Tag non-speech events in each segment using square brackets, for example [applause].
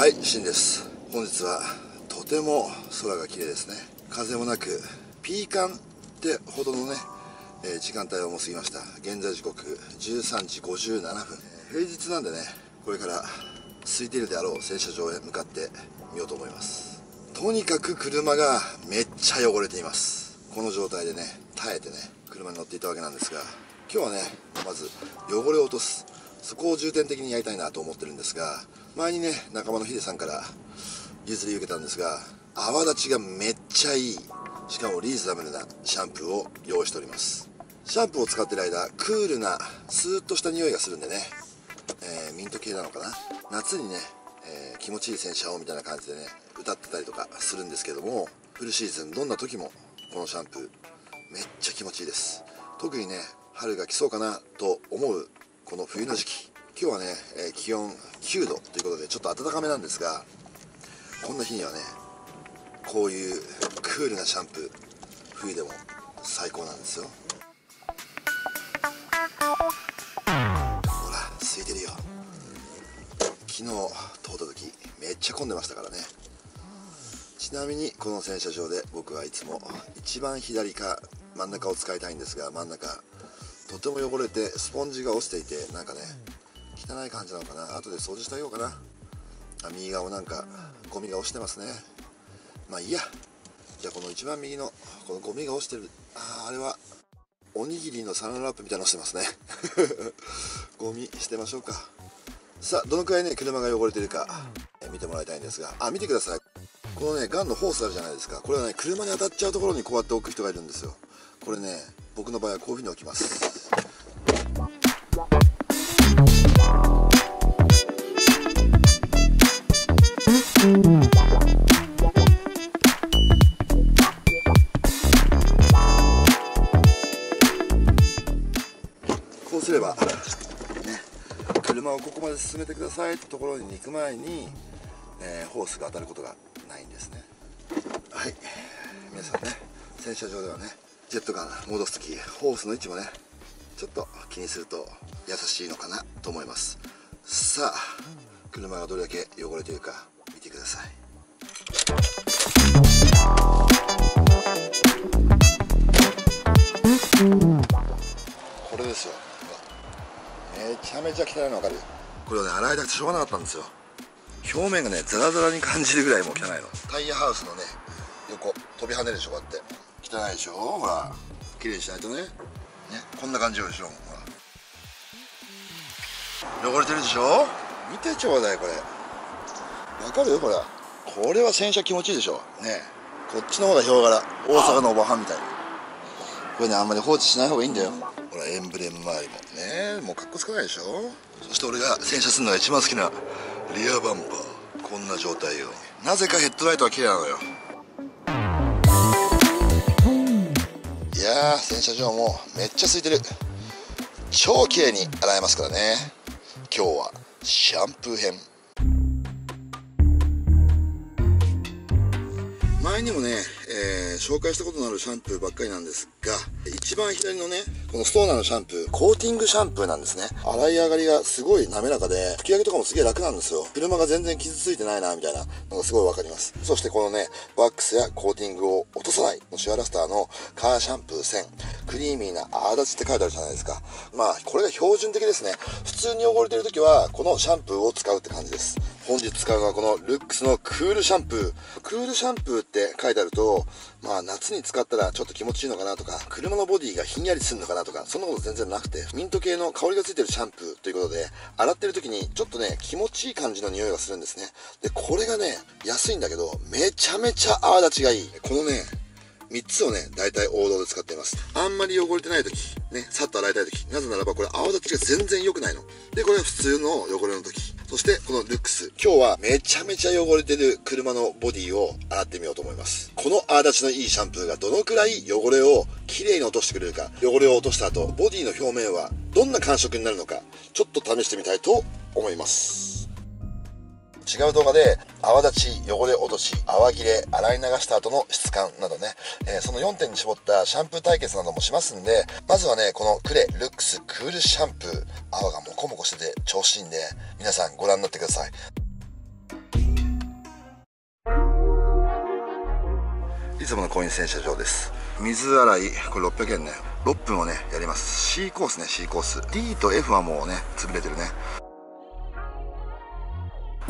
はいシンです。本日はとても空が綺麗ですね。風もなくピーカンってほどのね、えー、時間帯をも過ぎました。現在時刻13時57分。平日なんでねこれから空いているであろう洗車場へ向かってみようと思います。とにかく車がめっちゃ汚れています。この状態でね耐えてね車に乗っていたわけなんですが今日はねまず汚れを落とす。そこを重点的にやりたいなと思ってるんですが前にね仲間のヒデさんから譲り受けたんですが泡立ちがめっちゃいい。しかもリーズナブルなシャンプーを用意しております。シャンプーを使ってる間クールなスーッとした匂いがするんでね、えー、ミント系なのかな。夏にね、えー、気持ちいい洗車をみたいな感じでね歌ってたりとかするんですけどもフルシーズンどんな時もこのシャンプーめっちゃ気持ちいいです。特にね春が来そうかなと思うこの冬の時期今日はね、えー、気温9度ということでちょっと暖かめなんですがこんな日にはねこういうクールなシャンプー冬でも最高なんですよ。ほら空いてるよ。昨日通った時めっちゃ混んでましたからね。ちなみにこの洗車場で僕はいつも一番左か真ん中を使いたいんですが真ん中とても汚れてスポンジが落ちていてなんかね汚い感じなのかな。後で掃除してあげようかな。あ右側もなんかゴミが落ちてますね。まあいいや。じゃあこの一番右のこのゴミが落ちてるああれはおにぎりのサランラップみたいなのしてますね。[laughs] ゴミ捨てましょうか。さあどのくらいね車が汚れてるか見てもらいたいんですが。あ見てください。このねガンのホースあるじゃないですか。これはね車に当たっちゃうところにこうやって置く人がいるんですよ。これね僕の場合はこういうふうに置きます。こうすればね車をここまで進めてくださいってところに行く前に、えー、ホースが当たることがないんですね。はい。皆さんね洗車場ではねジェットガン戻す時ホースの位置もねちょっと気にすると優しいのかなと思います。さあ車がどれだけ汚れているか見てください。これですよ。めちゃめちゃ汚いの分かるこれをね洗いたくてしょうがなかったんですよ。表面がねザラザラに感じるぐらいもう汚いの。タイヤハウスのね横飛び跳ねるでしょこうやって汚いでしょ？ほら。綺麗にしないとね。ね。こんな感じでしょ。ほら。汚れてるでしょ？見てちょうだいこれ。わかる？これこれは洗車気持ちいいでしょ。ね。こっちの方がヒョウ柄。大阪のおばはんみたい。これねあんまり放置しない方がいいんだよ。ほらエンブレム周りも。ね。もうかっこつかないでしょ？そして俺が洗車するのが一番好きなリアバンパー。こんな状態よ。なぜかヘッドライトは綺麗なのよ。やー洗車場もめっちゃ空いてる。超綺麗に洗えますからね。今日はシャンプー編。前にもね、えー、紹介したことのあるシャンプーばっかりなんですが一番左のねこのストーナーのシャンプーコーティングシャンプーなんですね。洗い上がりがすごい滑らかで拭き上げとかもすげえ楽なんですよ。車が全然傷ついてないなみたいなのがすごいわかります。そしてこのねワックスやコーティングを落とさないシュアラスターのカーシャンプー1000クリーミーな泡立ちって書いてあるじゃないですか。まあこれが標準的ですね。普通に汚れてる時はこのシャンプーを使うって感じです。本日使うのはこのルックスのクールシャンプー。クールシャンプーって書いてあるとまあ夏に使ったらちょっと気持ちいいのかなとか車のボディがひんやりするのかなとかそんなこと全然なくてミント系の香りがついてるシャンプーということで洗ってる時にちょっとね気持ちいい感じの匂いがするんですねでこれがね安いんだけどめちゃめちゃ泡立ちがいいこのね3つをね、大体王道で使っています。あんまり汚れてない時、ね、さっと洗いたい時、なぜならばこれ泡立ちが全然良くないの。で、これは普通の汚れの時。そして、このルックス。今日はめちゃめちゃ汚れてる車のボディを洗ってみようと思います。この泡立ちのいいシャンプーがどのくらい汚れをきれいに落としてくれるか、汚れを落とした後、ボディの表面はどんな感触になるのか、ちょっと試してみたいと思います。違う動画で泡立ち汚れ落とし泡切れ洗い流した後の質感などね、えー、その4点に絞ったシャンプー対決などもしますんでまずはねこのクレルックスクールシャンプー泡がモコモコしてて調子いいんで皆さんご覧になってください。いつものコイン洗車場です。水洗いこれ600円ね。6分をねやります。C コースね C コース。D と F はもうね潰れてるね。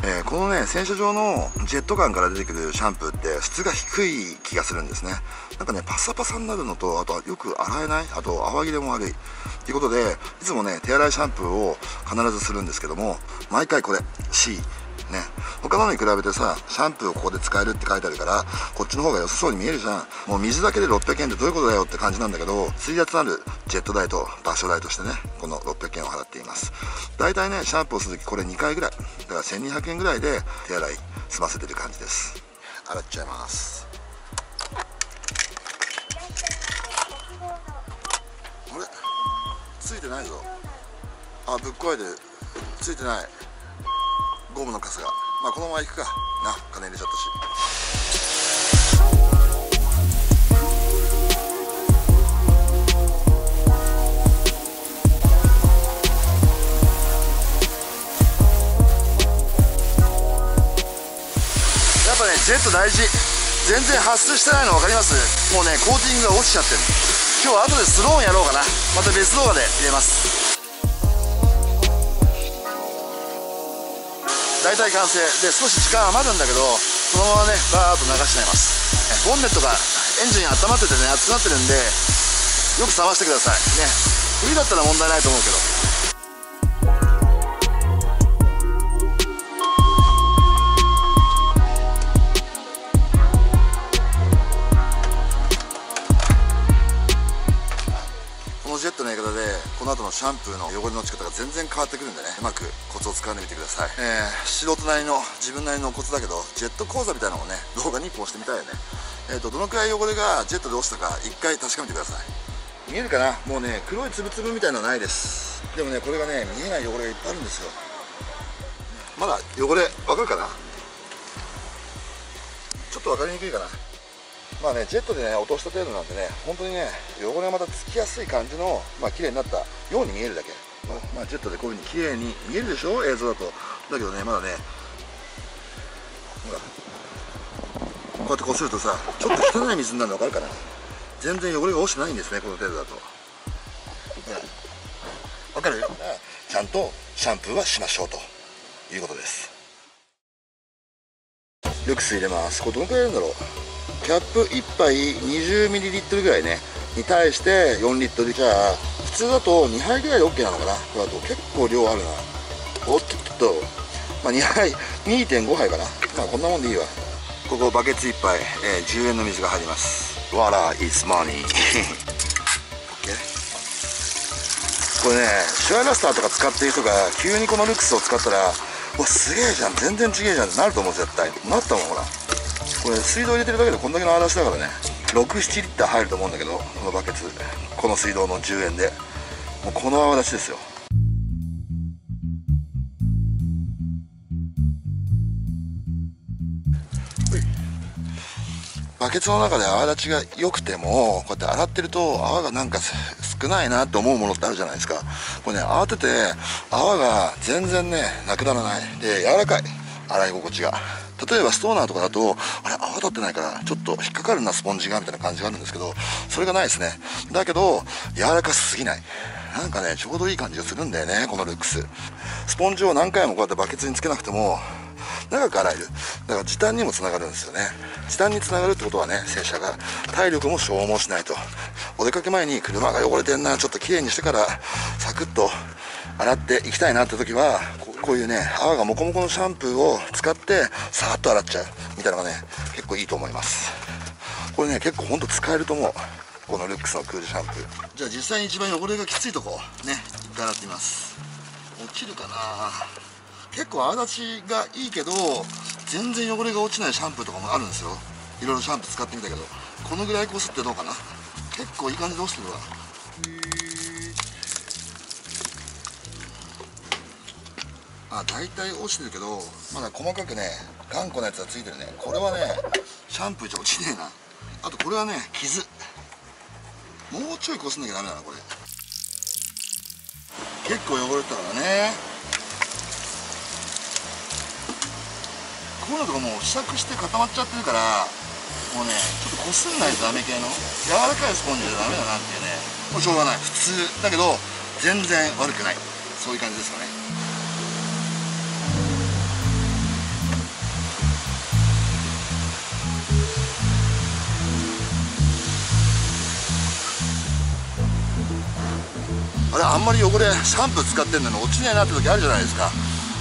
えー、このね洗車場のジェットガンから出てくるシャンプーって質が低い気がするんですね。なんかねパサパサになるのとあとはよく洗えないあと泡切れも悪いということでいつもね手洗いシャンプーを必ずするんですけども毎回これ C ね。他のに比べてさシャンプーをここで使えるって書いてあるからこっちの方が良さそうに見えるじゃん。もう水だけで600円ってどういうことだよって感じなんだけど水圧あるジェット代と場所代としてねこの600円を払っています。大体ねシャンプーをするときこれ2回ぐらい。だから1200円ぐらいで手洗い済ませてる感じです。洗っちゃいます。あれ？ついてないぞ。あぶっ壊れてる。ついてない。ゴムのカスが。まあこのまま行くか。な金入れちゃったし。やっぱねジェット大事。全然発出してないの分かります？もうねコーティングが落ちちゃってる。今日は後でスローンやろうかな。また別動画で入れます。大体完成。で少し時間余るんだけどそのままねバーッと流しちゃいます。ボンネットがエンジン温まっててね熱くなってるんでよく冷ましてください。ね。冬だったら問題ないと思うけど。このジェットのやり方でこの後のシャンプーの汚れの落ち方が全然変わってくるんでね。うまく。コツをつかんでみてください、えー、素人なりの自分なりのコツだけどジェット講座みたいなのをね動画に1本してみたいよね。えーと、どのくらい汚れがジェットで落ちたか1回確かめてください。見えるかな？もうね黒いつぶつぶみたいなのはないです。でもねこれがね見えない汚れがいっぱいあるんですよ。まだ汚れわかるかな？ちょっと分かりにくいかな。まあね、ジェットでね、落とした程度なんでね、本当にね、汚れがまたつきやすい感じの、まあ、綺麗になったように見えるだけ。まあ、ジェットでこういう風に綺麗に見えるでしょ？映像だと。だけどね、まだね、ほら、こうやってこするとさ、ちょっと汚い水になるの分かるかな？全然汚れが落ちてないんですね、この程度だと。分かるちゃんとシャンプーはしましょうということです。ルクス入れます。これどのくらいいるんだろう？キャップ1杯 20ml ぐらいねに対して4リットルじゃあ普通だと2杯ぐらいで OK なのかな。これだと結構量あるな。おっとっと。まあ2杯2.5杯かな。まあこんなもんでいいわ。ここバケツ1杯、えー、10円の水が入ります。Water is money. [laughs] これねシュアラスターとか使ってる人が急にこのルックスを使ったらわすげえじゃん。全然違えじゃん。ってなると思う絶対。なったもんほら。これ水道入れてるだけでこんだけの泡出しだからね67リッター入ると思うんだけどこのバケツ。この水道の10円で。もうこの泡出しですよ。バケツの中で泡立ちが良くてもこうやって洗ってると泡がなんか少ないなって思うものってあるじゃないですか。これね慌てて泡が全然ねなくならない。で柔らかい。洗い心地が。例えばストーナーとかだとあれ泡立ってないからちょっと引っかかるなスポンジがみたいな感じがあるんですけどそれがないですね。だけど柔らかすぎない。なんかねちょうどいい感じがするんだよねこのルックス。スポンジを何回もこうやってバケツにつけなくても長く洗える。だから時短にもつながるんですよね。時短につながるってことはね洗車が体力も消耗しないと。お出かけ前に車が汚れてんなちょっと綺麗にしてからサクッと洗っていきたいなって時はこういうね泡がモコモコのシャンプーを使ってさーっと洗っちゃう。みたいなのがね結構いいと思います。これね結構ほんと使えると思う。このルックスのクールシャンプー。じゃあ実際に一番汚れがきついとこね一回洗ってみます。落ちるかな。結構泡立ちがいいけど全然汚れが落ちないシャンプーとかもあるんですよ。いろいろシャンプー使ってみたけど。このぐらいこすってどうかな。結構いい感じで落ちてるわ。あ大体落ちてるけどまだ細かくね頑固なやつがついてるね。これはねシャンプーじゃ落ちねえな。あとこれはね傷。もうちょいこすんなきゃダメだなこれ。結構汚れてたからね。こういうのとかもう試着して固まっちゃってるからもうねちょっとこすんないとダメ系の柔らかいスポンジじゃダメだなっていうね。もうしょうがない。普通。だけど全然悪くない。そういう感じですかね。あれあんまり汚れシャンプー使ってんのに落ちねえなって時あるじゃないですか。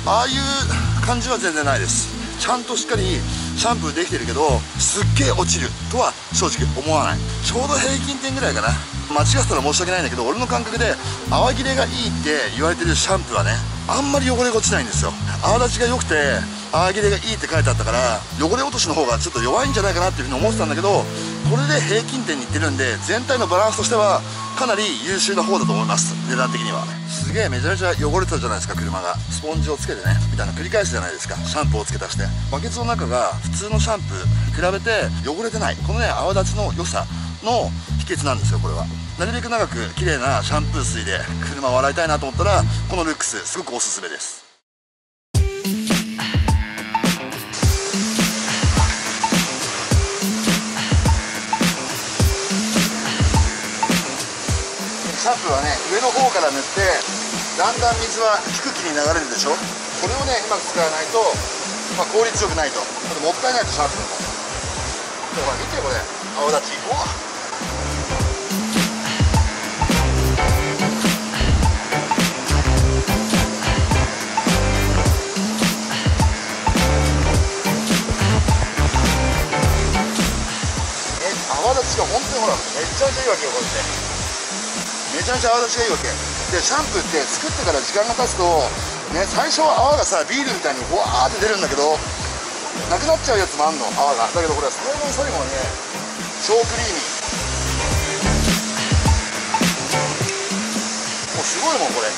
ああいう感じは全然ないです。ちゃんとしっかりシャンプーできてるけどすっげえ落ちるとは正直思わない。ちょうど平均点ぐらいかな。間違ったら申し訳ないんだけど俺の感覚で泡切れがいいって言われてるシャンプーはねあんまり汚れが落ちないんですよ。泡立ちが良くて泡切れがいいって書いてあったから汚れ落としの方がちょっと弱いんじゃないかなっていうふうに思ってたんだけどこれで平均点にいってるんで全体のバランスとしてはかなり優秀な方だと思います。値段的には。すげえめちゃめちゃ汚れてたじゃないですか車が。スポンジをつけてね。みたいな繰り返すじゃないですか。シャンプーをつけ足して。バケツの中が普通のシャンプー。に比べて汚れてない。このね泡立ちの良さの秘訣なんですよこれは。なるべく長く綺麗なシャンプー水で車を洗いたいなと思ったらこのルックスすごくおすすめです。シャンプーはね上の方から塗ってだんだん水は低気に流れるでしょ？これをねうまく使わないと、まあ、効率よくないと。あともったいないとシャンプーもほら見てこれ。泡立ち。お泡立ちが本当にほらめちゃめちゃいいわけよこれってめちゃめちゃ泡立ちがいいわけ。でシャンプーって作ってから時間が経つとね最初は泡がさビールみたいにわーって出るんだけどなくなっちゃうやつもあんの泡が。だけどこれは最後の最後はね超クリーミーもうすごいもんこれ。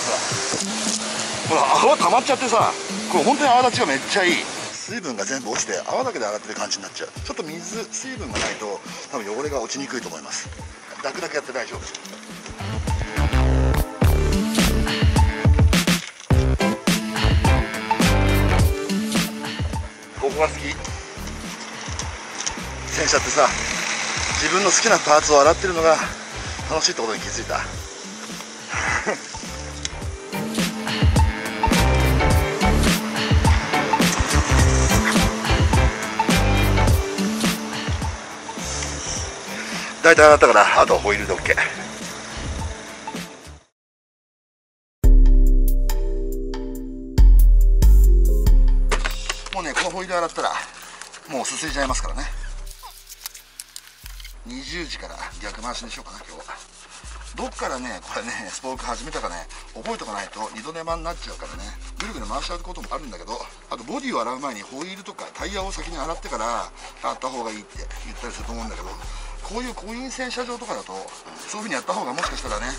ほらほら泡溜まっちゃってさこれ本当に泡立ちがめっちゃいい。水分が全部落ちて泡だけで洗ってる感じになっちゃう。ちょっと水水分がないと多分汚れが落ちにくいと思います。楽々やって大丈夫。ここが好き。洗車ってさ自分の好きなパーツを洗ってるのが楽しいってことに気づいた。大体洗ったからあとホイールで OK もうねこのホイール洗ったらもうすすいちゃいますからね。20時から逆回しにしようかな今日は。どっからねこれねスポーク始めたかね覚えとかないと二度手間になっちゃうからね。ぐるぐる回しちゃうこともあるんだけどあとボディを洗う前にホイールとかタイヤを先に洗ってから洗った方がいいって言ったりすると思うんだけどこういうコイン洗車場とかだとそういう風にやった方がもしかしたらね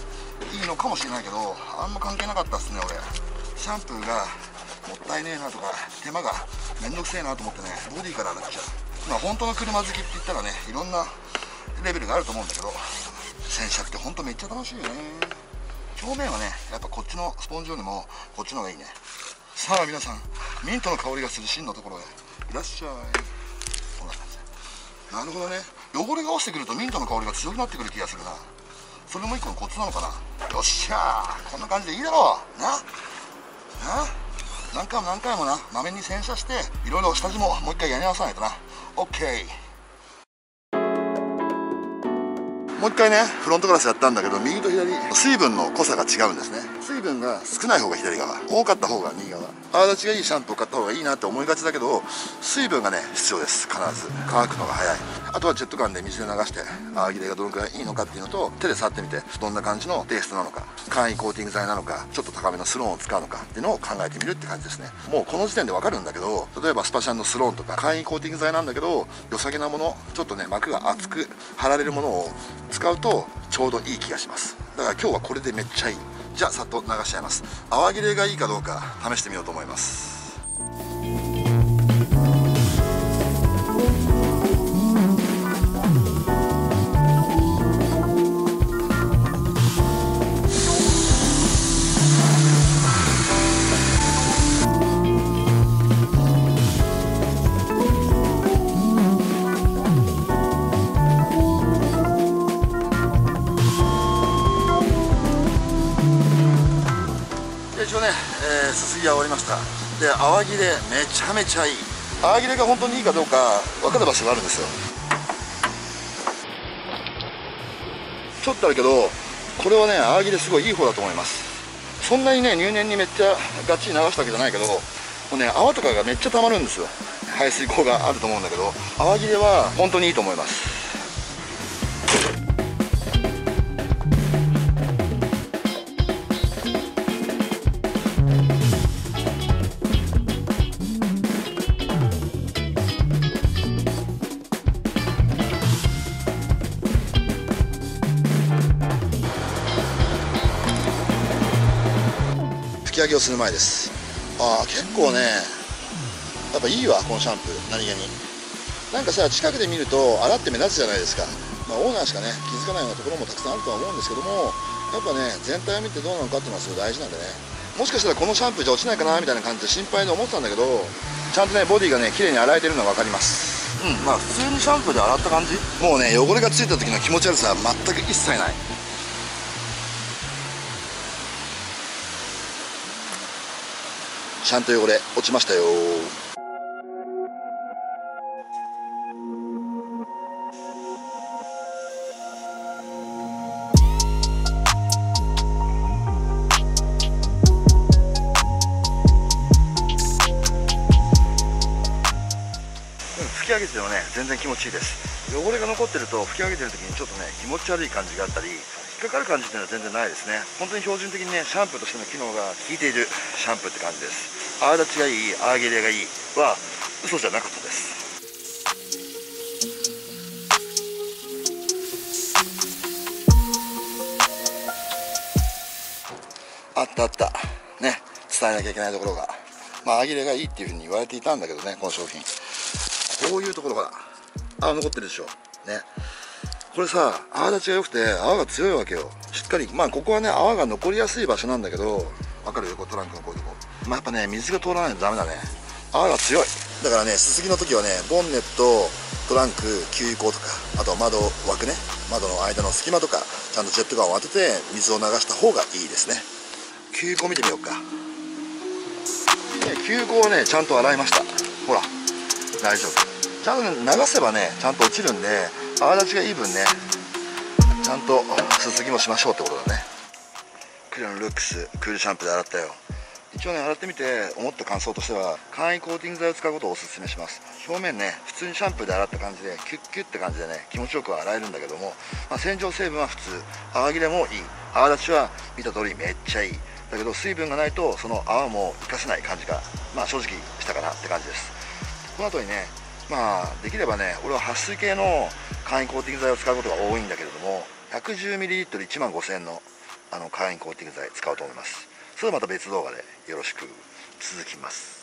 いいのかもしれないけどあんま関係なかったっすね俺。シャンプーがもったいねえなとか手間がめんどくせえなと思ってねボディから洗っちゃう。まあ本当の車好きって言ったらねいろんなレベルがあると思うんだけど洗車って本当めっちゃ楽しいよね。表面はねやっぱこっちのスポンジよりもこっちの方がいいね。さあ皆さんミントの香りがする芯のところへ。いらっしゃい。こんな感じなるほどね。汚れが落ちてくるとミントの香りが強くなってくる気がするな。それも一個のコツなのかな。よっしゃー。こんな感じでいいだろう。な。な。何回も何回もな。まめに洗車していろいろ下地ももう一回やり直さないとな。OK もう一回ねフロントガラスやったんだけど右と左水分の濃さが違うんですね。水分が少ない方が左側多かった方が右側。泡立ちがいいシャンプーを買った方がいいなって思いがちだけど水分がね必要です必ず。乾くのが早い。あとはジェットガンで水で流して泡切れがどのくらいいいのかっていうのと手で触ってみてどんな感じのテイストなのか簡易コーティング剤なのかちょっと高めのスローンを使うのかっていうのを考えてみるって感じですね。もうこの時点でわかるんだけど例えばスパシャンのスローンとか簡易コーティング剤なんだけど良さげなものちょっとね膜が厚く貼られるものを使うとちょうどいい気がします。だから今日はこれでめっちゃいい。じゃあさっと流しちゃいます。泡切れがいいかどうか試してみようと思います。切りは終わりましたで泡切れめちゃめちゃいい。泡切れが本当にいいかどうか分かる場所があるんですよ。ちょっとあるけどこれはね泡切れすごいいい方だと思います。そんなにね入念にめっちゃがっちり流したわけじゃないけどもうね泡とかがめっちゃ溜まるんですよ。排水口があると思うんだけど泡切れは本当にいいと思います。拭き上げをする前です。ああ結構ねやっぱいいわこのシャンプー何気に。なんかさ近くで見ると洗って目立つじゃないですか、まあ、オーナーしかね気づかないようなところもたくさんあるとは思うんですけどもやっぱね全体を見てどうなのかっていうのはすごい大事なんでね。もしかしたらこのシャンプーじゃ落ちないかなみたいな感じで心配で思ってたんだけどちゃんとねボディがね綺麗に洗えてるのが分かります。うんまあ普通にシャンプーで洗った感じ？もうね汚れがついた時の気持ち悪さは全く一切ないちゃんと汚れ落ちましたよ。うん拭き上げてもね全然気持ちいいです。汚れが残ってると拭き上げてる時にちょっとね気持ち悪い感じがあったり引っかかる感じっていうのは全然ないですね。本当に標準的にねシャンプーとしての機能が効いている。シャンプーって感じです。泡立ちがいい泡切れがいいは嘘じゃなかったです。あったあった。ね伝えなきゃいけないところが。まあ泡切れがいいっていうふうに言われていたんだけどねこの商品。こういうところが泡残ってるでしょ。ね。これさ泡立ちが良くて泡が強いわけよ。しっかり。まあここはね泡が残りやすい場所なんだけどわかるよこうトランクのこういうとこ。まあやっぱね水が通らないとダメだね。泡が強い。だからねすすぎの時はねボンネットトランク給油口とかあと窓枠ね。窓の間の隙間とかちゃんとジェットガンを当てて水を流した方がいいですね。給油口見てみようか。ね給油口はねちゃんと洗いました。ほら大丈夫。ちゃんと、ね、流せばねちゃんと落ちるんで泡立ちがいい分ねちゃんとすすぎもしましょうってことだねクリアのルックスクールシャンプーで洗ったよ。一応ね洗ってみて思った感想としては簡易コーティング剤を使うことをおすすめします。表面ね普通にシャンプーで洗った感じでキュッキュッって感じでね気持ちよく洗えるんだけども、まあ、洗浄成分は普通。泡切れもいい。泡立ちは見た通りめっちゃいい。だけど水分がないとその泡も活かせない感じがまあ正直したかなって感じです。この後にねまあできればね俺は撥水系の簡易コーティング剤を使うことが多いんだけれども 110ml1 万5000円のあの簡易コーティング剤使おうと思います。それはまた別動画でよろしく続きます。